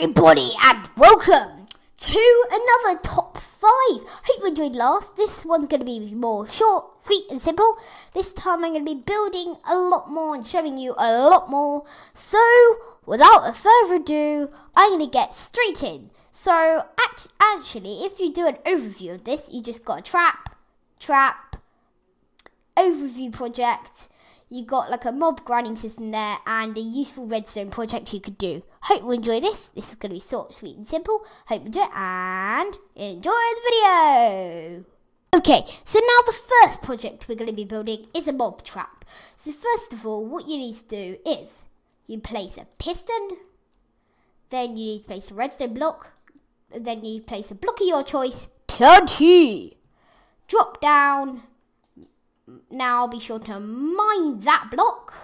everybody, and welcome to another top five. Hope you enjoyed last. This one's going to be more short, sweet, and simple. This time I'm going to be building a lot more and showing you a lot more. So, without a further ado, I'm going to get straight in. So, act actually, if you do an overview of this, you just got a trap, trap, overview project you got like a mob grinding system there and a useful redstone project you could do. Hope you enjoy this. This is going to be short, sweet and simple. Hope you do it and enjoy the video. Okay, so now the first project we're going to be building is a mob trap. So first of all, what you need to do is you place a piston, then you need to place a redstone block, then you place a block of your choice, TNT. Drop down, now I'll be sure to mine that block,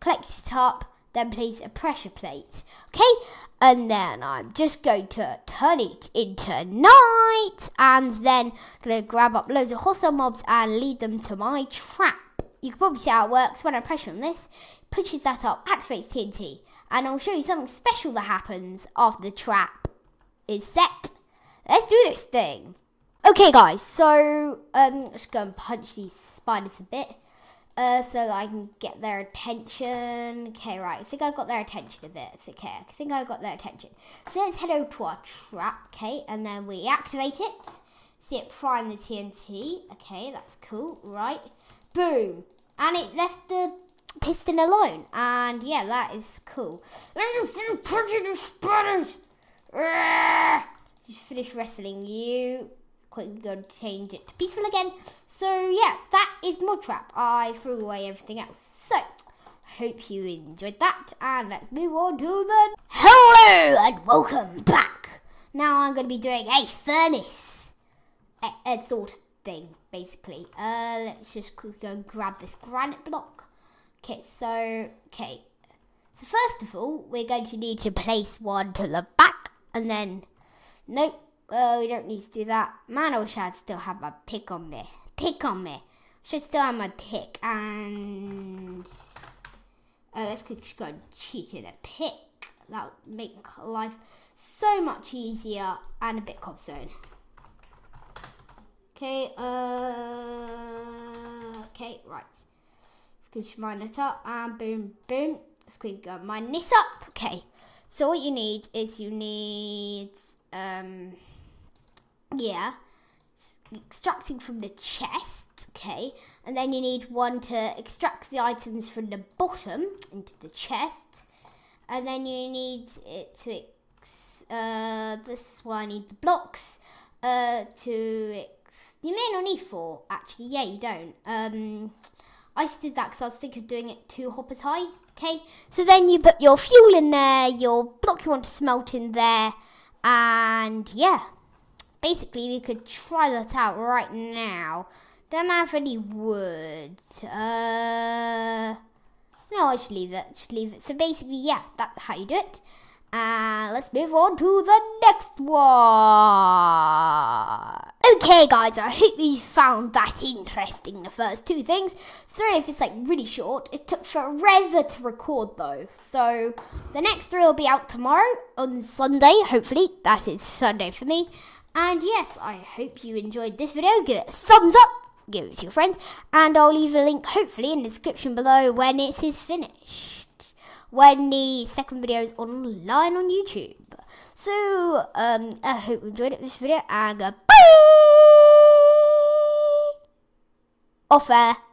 collect it up, then place a pressure plate. Okay, and then I'm just going to turn it into night, and then gonna grab up loads of hostile mobs and lead them to my trap. You can probably see how it works when I pressure on this. Pushes that up, activates TNT, and I'll show you something special that happens after the trap is set. Let's do this thing. Okay, guys, so um, just go and punch these spiders a bit uh, so that I can get their attention. Okay, right, I think I got their attention a bit. It's okay, I think I got their attention. So let's head over to our trap, okay, and then we activate it. See it prime the TNT. Okay, that's cool, right? Boom. And it left the piston alone. And yeah, that is cool. Let me finish punching the spiders! Just finish wrestling you quickly go to change it to peaceful again. So yeah, that is mob trap. I threw away everything else. So hope you enjoyed that, and let's move on to the hello and welcome back. Now I'm going to be doing a furnace, a, a sort of thing basically. Uh, let's just quickly go grab this granite block. Okay, so okay. So first of all, we're going to need to place one to the back, and then nope well, we don't need to do that. Man, I wish I'd still have my pick on me. Pick on me. Should still have my pick. And uh, let's just go and cheat in a pick. That would make life so much easier and a bit cobblestone. Okay, uh, okay, right. Go mine it up and boom, boom. Go mine this up. Okay, so what you need is you need, um, yeah, extracting from the chest, okay, and then you need one to extract the items from the bottom into the chest, and then you need it to, ex uh, this is why I need the blocks, uh, to, ex you may not need four, actually, yeah, you don't, um, I just did that because I was thinking of doing it two hoppers high, okay, so then you put your fuel in there, your block you want to smelt in there, and yeah, basically we could try that out right now. Don't have any wood. Uh, no, I should leave it. Should leave it. So basically, yeah, that's how you do it. And uh, let's move on to the next one. Okay, guys, I hope you found that interesting, the first two things. Sorry if it's like really short. It took forever to record though. So the next three will be out tomorrow on Sunday, hopefully. That is Sunday for me. And yes, I hope you enjoyed this video. Give it a thumbs up, give it to your friends, and I'll leave a link hopefully in the description below when it is finished. When the second video is online on YouTube. So, um, I hope you enjoyed this video, and goodbye! Off air.